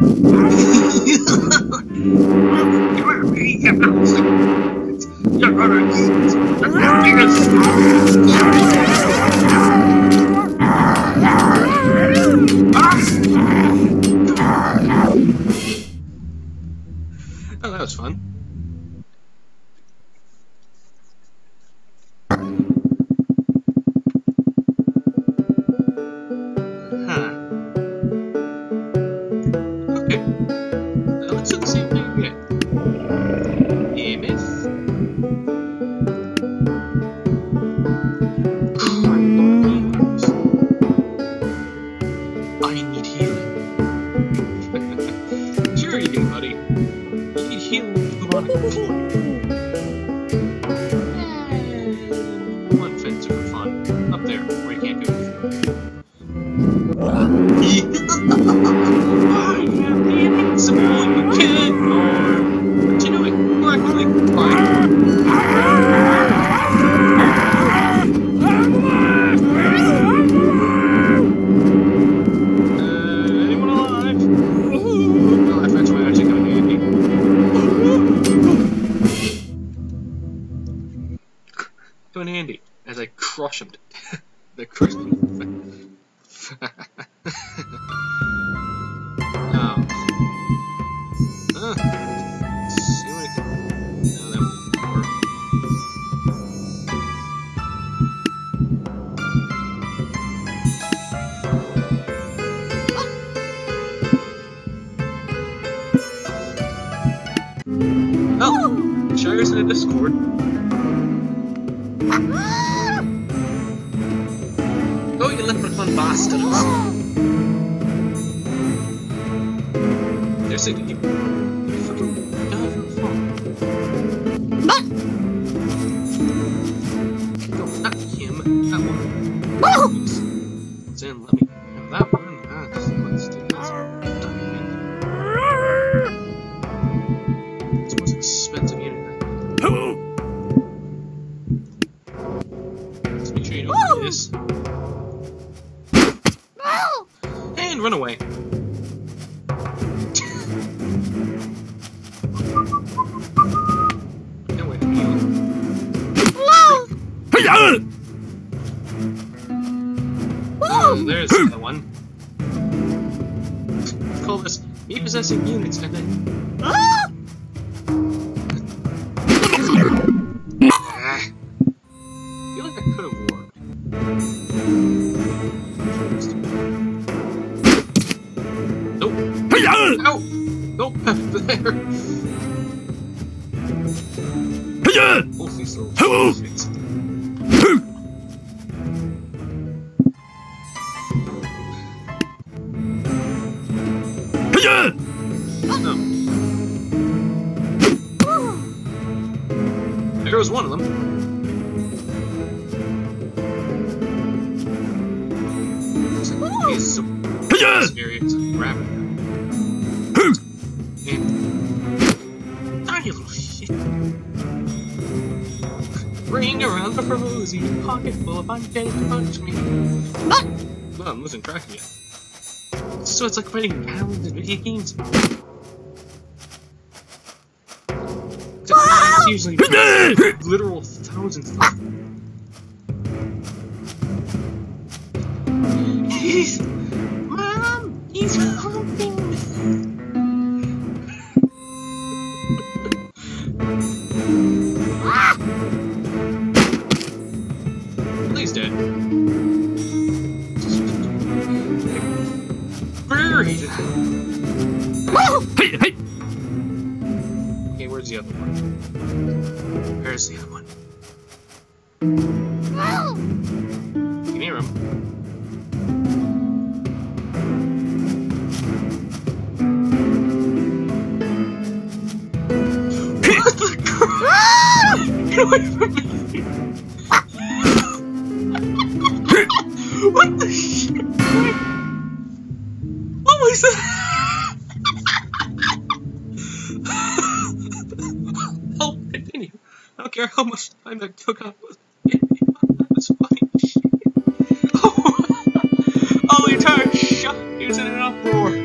You're gonna eat Uh, let's do the same thing again. EMF. I need healing. sure you do, buddy. You need healing if you want to go for it. One fence for fun. Up there, where you can't go through. I the him. oh. I. Oh! Shire's in a Discord. Leprechaun bastards! They're saying you. You fucking the fall. No, not him. That one. Please. Zen, let me have that one. Ah. It's the most expensive unit. Let's make sure you don't do this. Run away. Get away from you. Oh, there's the one. Let's call this me possessing units and then. Oh, Nope. Ow! Nope. there. Little shits. No. There goes one of them. He's so scary. It's Ring around the rosy, pocket full of undead to punch me. Well, I'm losing track of you. So it's like fighting pounds in video games. It's usually literal thousands. He's mom. He's humping Please, Dad. Buried. Okay, where's the other one? Where's the other one? You can hear him. The crap? Get away from me! That? Help, continue. I don't care how much time that took up. That was funny. Oh, oh the entire he was in and out.